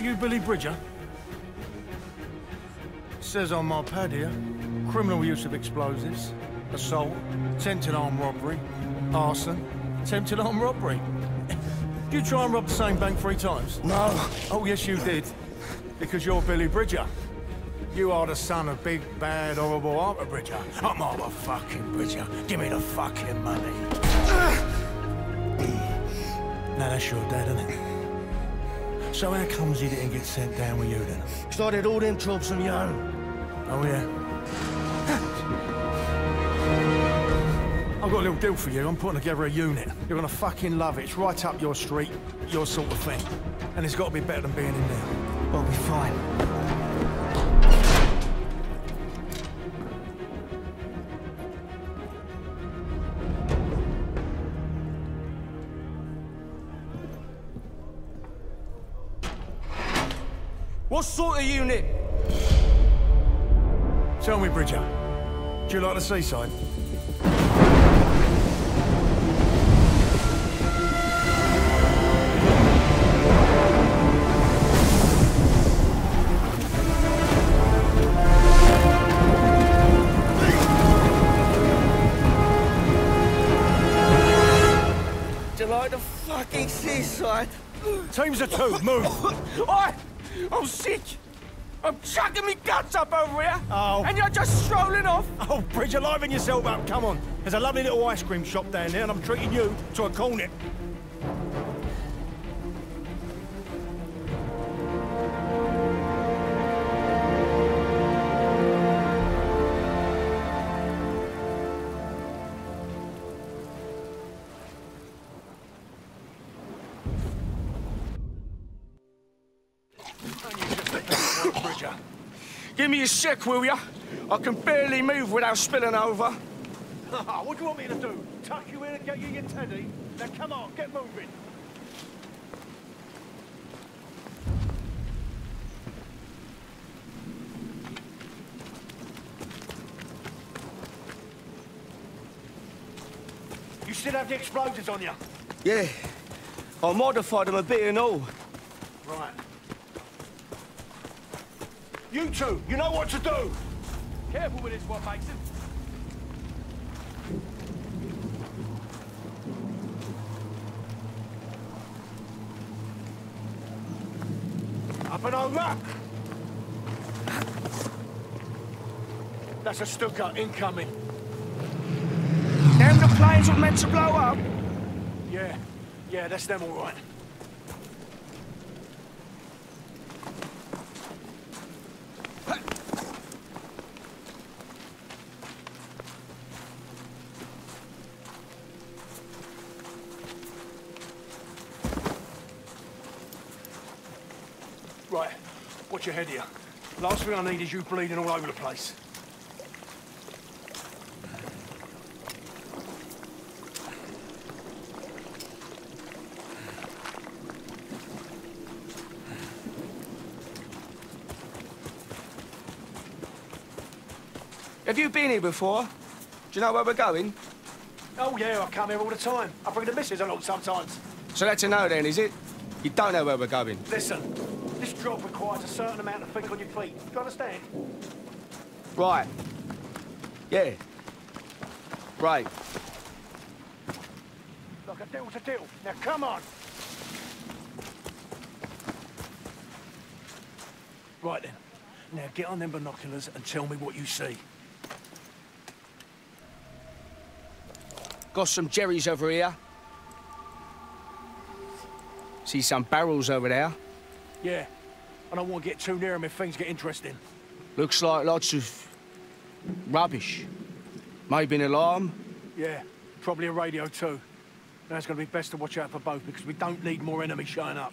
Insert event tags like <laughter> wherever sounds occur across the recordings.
Billy Bridger? says on my pad here, criminal use of explosives, assault, attempted armed robbery, arson, attempted armed robbery. Did <laughs> you try and rob the same bank three times? No. Oh, yes, you did. Because you're Billy Bridger. You are the son of big, bad, horrible Arthur Bridger. I'm Arthur fucking Bridger. Give me the fucking money. <sighs> now that's your dad, isn't it? So how comes he didn't get sent down with you then? Did all them jobs on my own. Oh, yeah. I've got a little deal for you. I'm putting together a unit. You're gonna fucking love it. It's right up your street, your sort of thing. And it's got to be better than being in there. I'll be fine. What sort of unit? Tell me, Bridger, do you like the seaside? Do you like the fucking seaside? Teams of two, move! <laughs> Oi! Oh, I'm sick! I'm chucking me guts up over here! Oh. And you're just strolling off! Oh, Bridger, liven yourself up, come on. There's a lovely little ice cream shop down there and I'm treating you to a cornet. Give me a will ya? I can barely move without spilling over. <laughs> what do you want me to do? Tuck you in and get you your teddy? Now come on, get moving. You still have the explosives on you? Yeah. I modified them a bit and all. Right. You two, you know what to do! Careful with this one, Mason. Up and over! That's a Stuka incoming. Them the planes were meant to blow up. Yeah, yeah, that's them all right. Right, watch your head here. Last thing I need is you bleeding all over the place. Have you been here before? Do you know where we're going? Oh yeah, I come here all the time. I bring the missus along sometimes. So that's a no then, is it? You don't know where we're going. Listen, this job requires a certain amount of think on your feet. Do you understand? Right. Yeah. Right. Like a deal's a deal. Now come on. Right then. Now get on them binoculars and tell me what you see. Got some jerrys over here. See some barrels over there. Yeah. I don't want to get too near them if things get interesting. Looks like lots of rubbish. Maybe an alarm. Yeah. Probably a radio too. Now it's going to be best to watch out for both because we don't need more enemies showing up.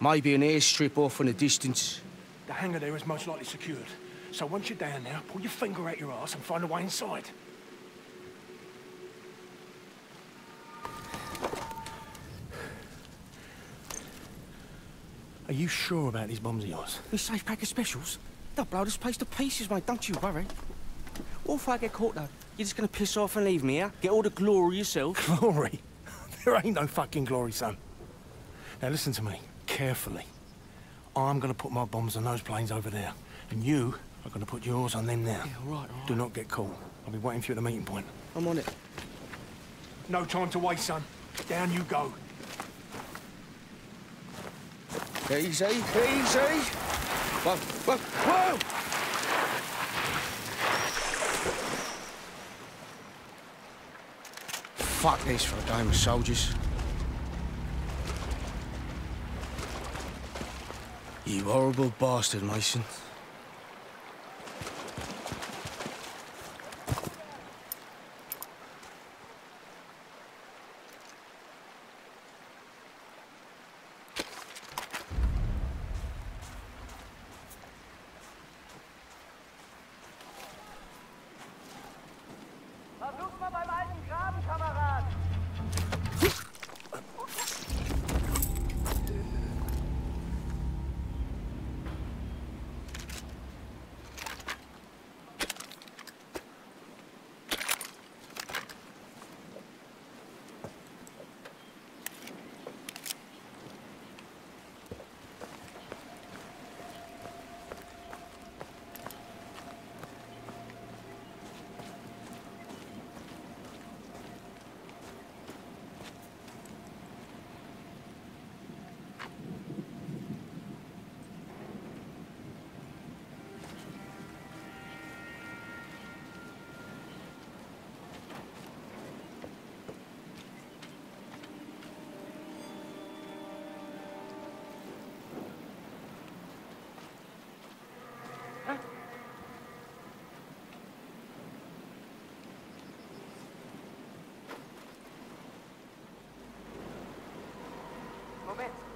Maybe an airstrip off in the distance. The hangar there is most likely secured. So once you're down there, pull your finger out your ass and find a way inside. Are you sure about these bombs of yours? The safe pack of specials. They'll blow this place to pieces, mate. Don't you worry. What if I get caught though? You're just gonna piss off and leave me here? Get all the glory yourself? <laughs> Glory? There ain't no fucking glory, son. Now listen to me, carefully. I'm gonna put my bombs on those planes over there, and you are gonna put yours on them there. Yeah, all right, all right. Do not get caught. I'll be waiting for you at the meeting point. I'm on it. No time to waste, son. Down you go. Easy, easy. Whoa, whoa, whoa! Fuck this for a game of soldiers. You horrible bastard, Mason. momento.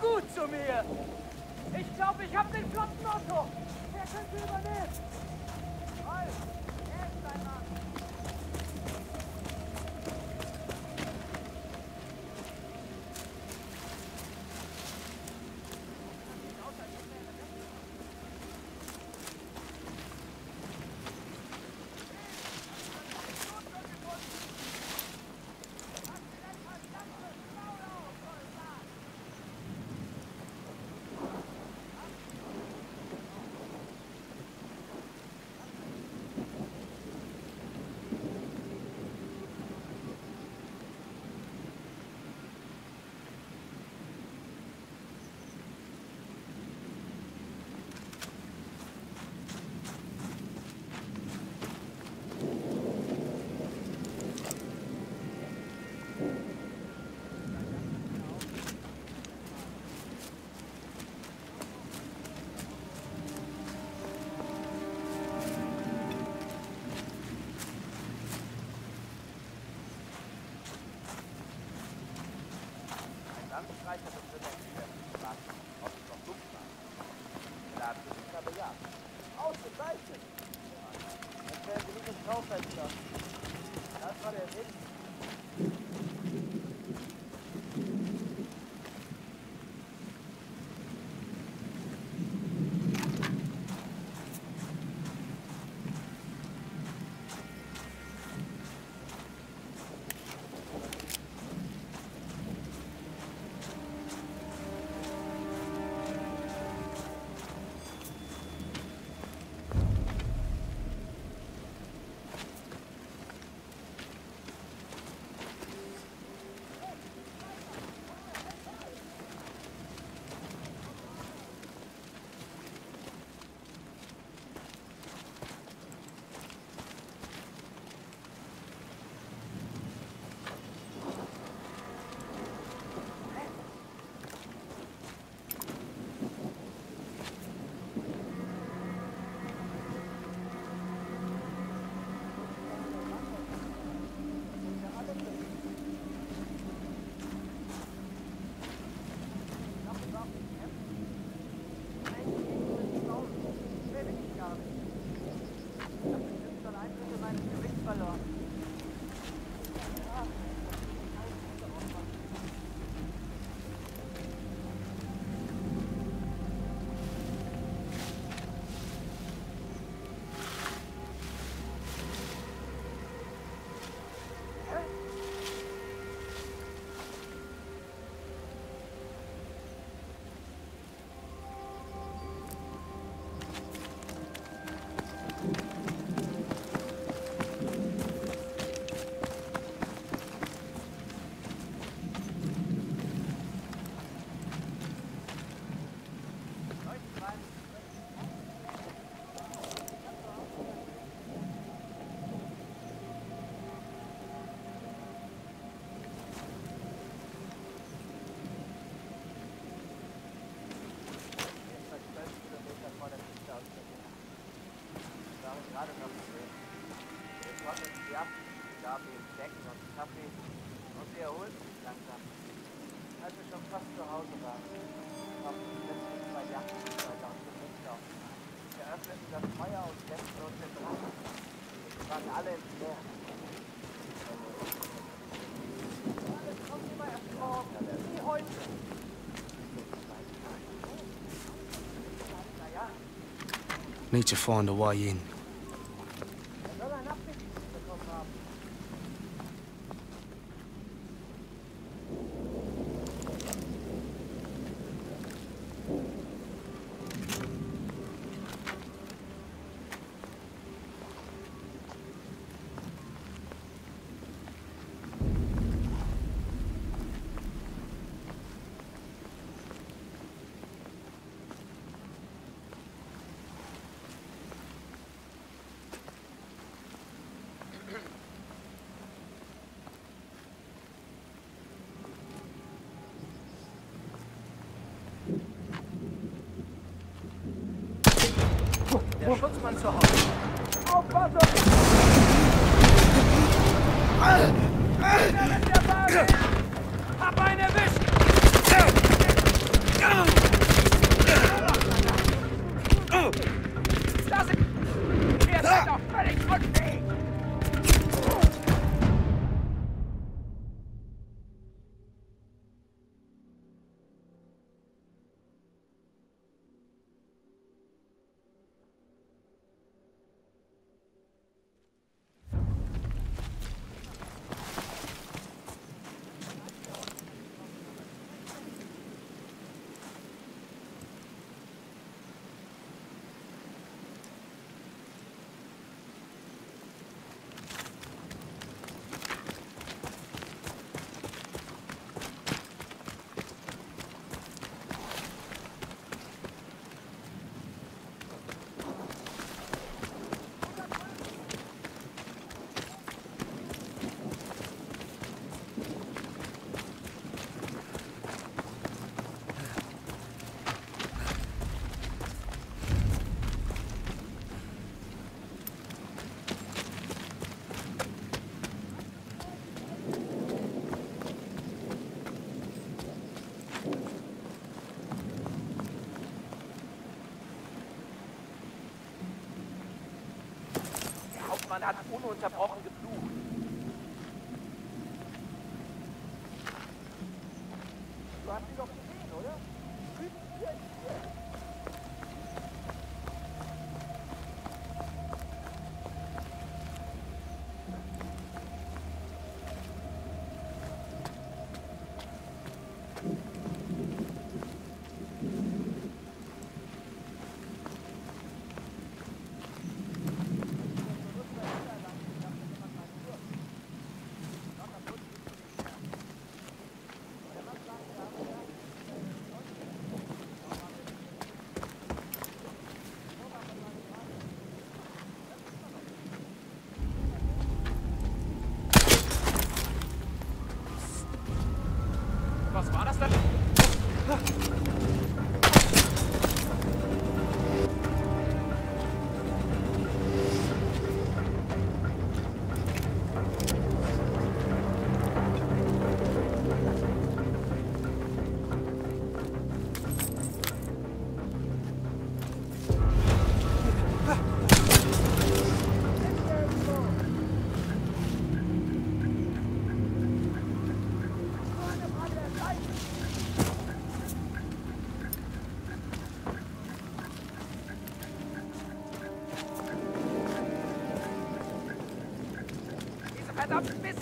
Gut zu mir! Ich glaube, ich habe den flotten Otto! Der könnte übernehmen! Wenn das Feuer aus kommt, alle ins Meer. Need to find a way in. Der Schutzmann zu Hause. Aufpassung! man hat ununterbrochen up and miss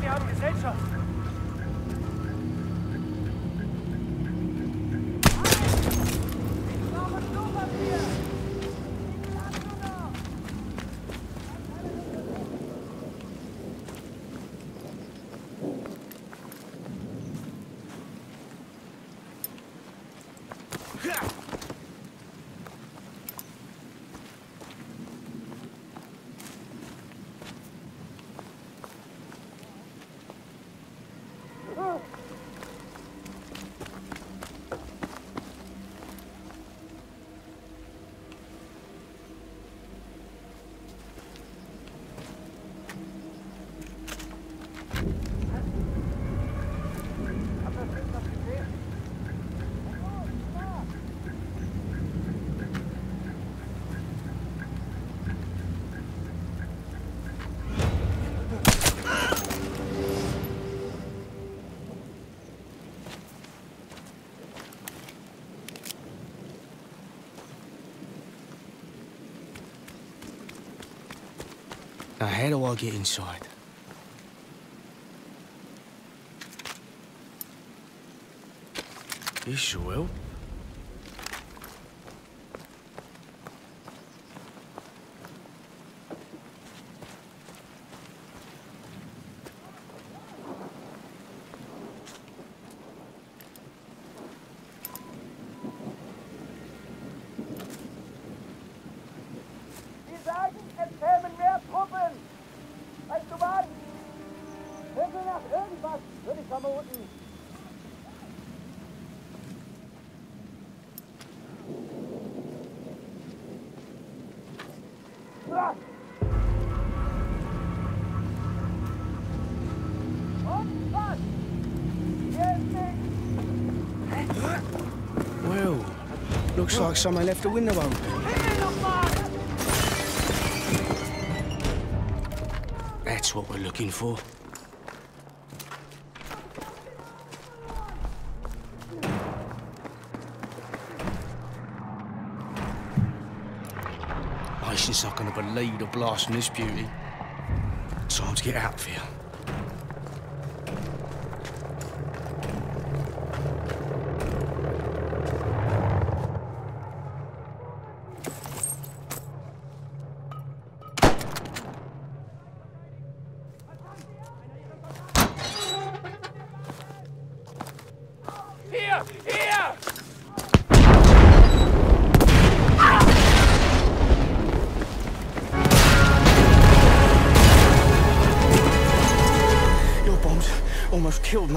Nehmen Now, how do I get inside? This sure will. Looks like someone left the window open. That's what we're looking for. Mason's not gonna believe the blast from this beauty. Time to get out of here.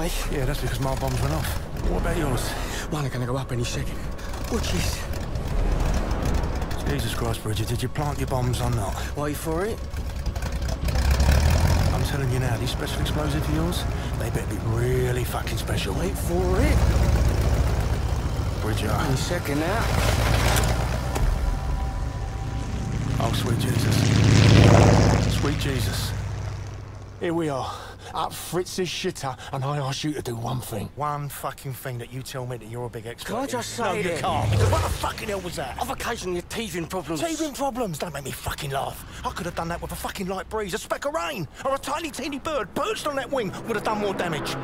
Me. Yeah, that's because my bombs went off. What about yours? One are gonna go up any second. Oh, Which is... Jesus Christ, Bridger, did you plant your bombs or not? Wait for it. I'm telling you now, these special explosives of yours, they better be really fucking special. Wait for it. Bridger, Any second now. oh sweet Jesus. Sweet Jesus. Here we are, up Fritz's shitter, and I ask you to do one thing. One fucking thing that you tell me that you're a big expert Can I just in. just No, say you can't, because what the fucking hell was that? I've occasionally teething problems. Teething problems, don't make me fucking laugh. I could have done that with a fucking light breeze, a speck of rain, or a tiny teeny bird perched on that wing would have done more damage.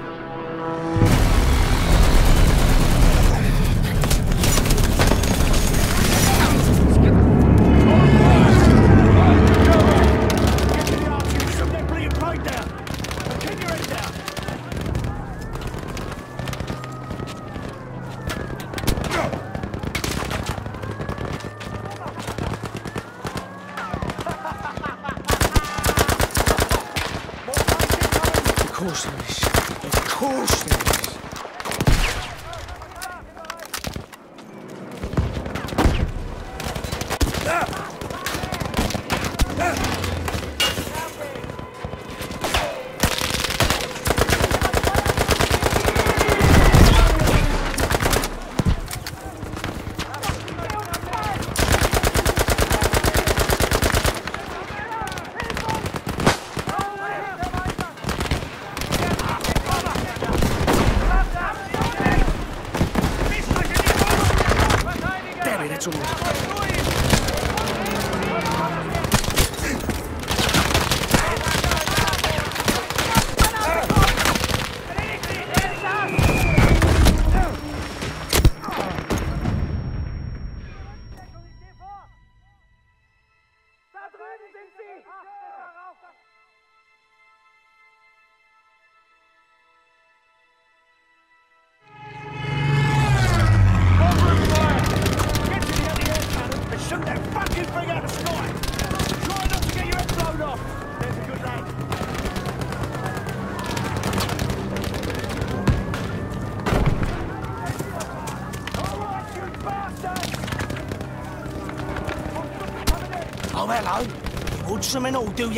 Hello. Want some and all, do